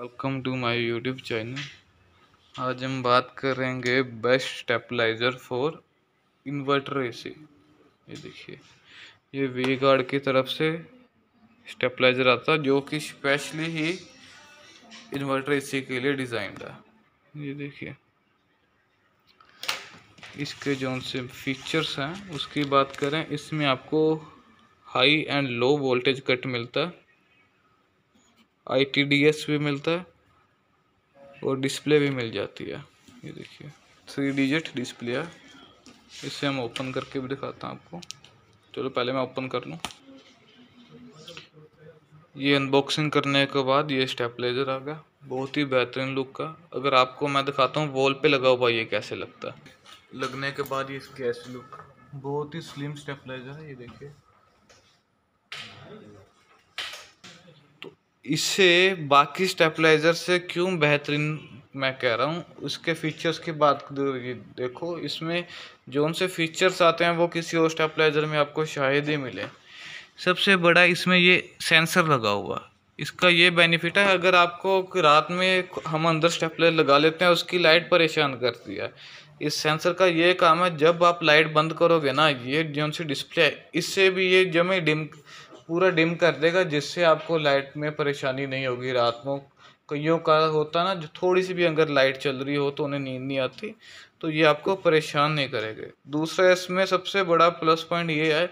Welcome to my YouTube channel आज हम बात करेंगे best stabilizer for inverter AC ये देखिए। ये वी गार्ड की तरफ़ से स्टेपलाइज़र आता है, जो कि स्पेशली ही इन्वर्टर एसी के लिए डिज़ाइंड है। ये देखिए। इसके जो से फीचर्स हैं, उसकी बात करें, इसमें आपको high and low voltage cut मिलता है। आईटीडीएस भी मिलता है और डिस्प्ले भी मिल जाती है। ये देखिए थ्री डिजिट डिस्प्ले है। इसे हम ओपन करके भी दिखाता हूँ आपको। चलो, पहले मैं ओपन कर लूँ। ये अनबॉक्सिंग करने के बाद ये स्टेपलाइजर आ गया। बहुत ही बेहतरीन लुक का। अगर आपको मैं दिखाता हूँ वॉल पे लगा हुआ ये कैसे लगता है। लगने के बाद ये इसकी ऐसी लुक बहुत ही स्लिम स्टेपलाइजर है, ये देखिए। इससे बाकी स्टेपलाइज़र से क्यों बेहतरीन मैं कह रहा हूँ, उसके फीचर्स की बात देखो, इसमें जो उनसे फीचर्स आते हैं, वो किसी और स्टेपलाइज़र में आपको शायद ही मिले। सबसे बड़ा इसमें ये सेंसर लगा हुआ, इसका ये बेनिफिट है, अगर आपको रात में हम अंदर स्टेपलाइजर लगा लेते हैं, उसकी लाइट परेशान करती है। इस सेंसर का ये काम है, जब आप लाइट बंद करोगे ना, ये जो डिस्प्ले है, इससे भी ये जमे डिम पूरा डिम कर देगा, जिससे आपको लाइट में परेशानी नहीं होगी रात में। कईयों का होता ना, जो थोड़ी सी भी अगर लाइट चल रही हो तो उन्हें नींद नहीं आती तो ये आपको परेशान नहीं करेंगे। दूसरा, इसमें सबसे बड़ा प्लस पॉइंट ये है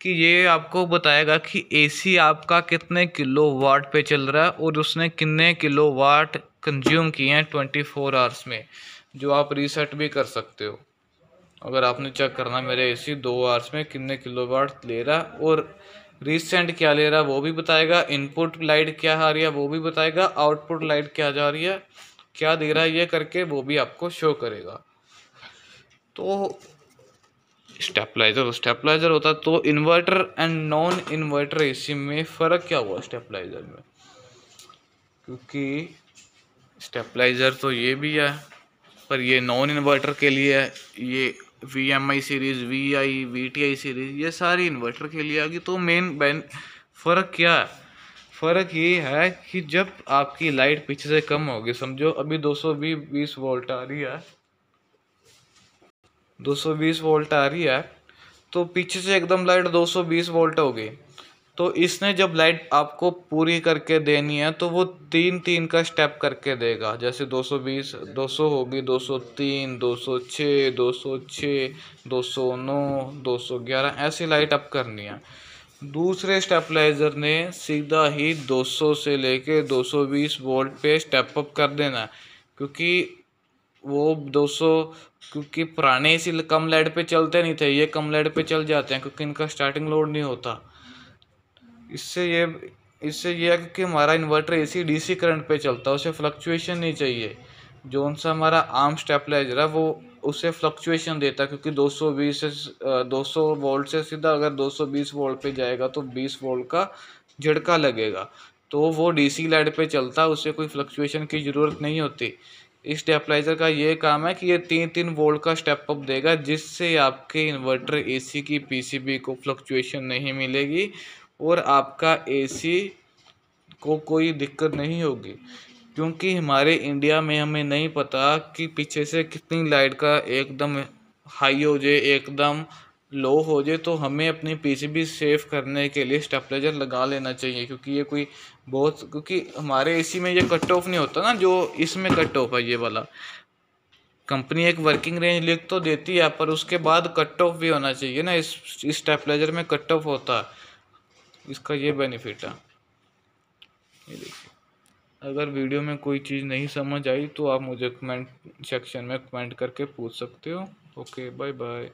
कि ये आपको बताएगा कि एसी आपका कितने किलो वाट पे चल रहा है और उसने कितने किलो वाट कंज्यूम किए हैं ट्वेंटी फोर आवर्स में, जो आप रीसेट भी कर सकते हो। अगर आपने चेक करना, मेरे एसी दो आवर्स में कितने किलो वाट ले रहा और रिसेंट क्या ले रहा है वो भी बताएगा इनपुट लाइट क्या आ रही है वो भी बताएगा आउटपुट लाइट क्या जा रही है, क्या दे रहा है ये करके वो भी आपको शो करेगा। तो स्टेपलाइजर स्टेपलाइजर होता तो inverter and non inverter AC में फ़र्क क्या हुआ स्टेपलाइजर में? क्योंकि स्टेपलाइजर तो ये भी है, पर ये नॉन इन्वर्टर के लिए है ये V M I series V I V T I series ये सारी इन्वर्टर के लिए आ गई तो मेन बैन फ़र्क क्या है? फ़र्क ये है कि जब आपकी लाइट पीछे से कम होगी, समझो अभी दो सौ बीस वोल्ट आ रही है, दो सौ बीस वोल्ट आ रही है तो पीछे से एकदम लाइट दो सौ बीस वोल्ट होगी। तो इसने जब लाइट आपको पूरी करके देनी है तो वो तीन तीन का स्टेप करके देगा। जैसे 220 200 होगी 203 206 206 209 211 ऐसी लाइट अप करनी है। दूसरे स्टेपलाइज़र ने सीधा ही 200 से लेके 220 वोल्ट पे स्टेप अप कर देना है, क्योंकि वो 200 क्योंकि पुराने इसी कम लाइट पे चलते नहीं थे, ये कम लाइट पे चल जाते हैं, क्योंकि इनका स्टार्टिंग लोड नहीं होता। इससे ये इससे ये है कि हमारा इन्वर्टर एसी डीसी करंट पे चलता है, उसे फ्लक्चुएशन नहीं चाहिए। जो सा हमारा आर्म स्टेपलाइजर है, वो उसे फ्लक्चुएशन देता है, क्योंकि 220 से 200 वोल्ट से सीधा अगर 220 वोल्ट पे जाएगा तो 20 वोल्ट का झटका लगेगा। तो वो डीसी लाइट पे चलता है, उसे कोई फ्लक्चुएशन की ज़रूरत नहीं होती। इस स्टेपलाइज़र का ये काम है कि ये तीन तीन वोल्ट का स्टेप अप देगा, जिससे आपके इन्वर्टर एसी की पीसीबी को फ्लक्चुएशन नहीं मिलेगी। और आपका एसी को कोई दिक्कत नहीं होगी। क्योंकि हमारे इंडिया में हमें नहीं पता कि पीछे से कितनी लाइट का एकदम हाई हो जाए, एकदम लो हो जाए तो हमें अपनी पीसीबी सेव करने के लिए स्टेपलाइजर लगा लेना चाहिए। क्योंकि ये कोई बहुत, क्योंकि हमारे एसी में ये कट ऑफ़ नहीं होता ना, जो इसमें कट ऑफ़ है ये वाला। कंपनी एक वर्किंग रेंज लिख तो देती है, पर उसके बाद कट ऑफ़ भी होना चाहिए ना, इस स्टेपलाइजर में कट ऑफ़ होता है। इसका ये बेनिफिट है। ये देखिए। अगर वीडियो में कोई चीज़ नहीं समझ आई तो आप मुझे कमेंट सेक्शन में कमेंट करके पूछ सकते हो। Okay bye bye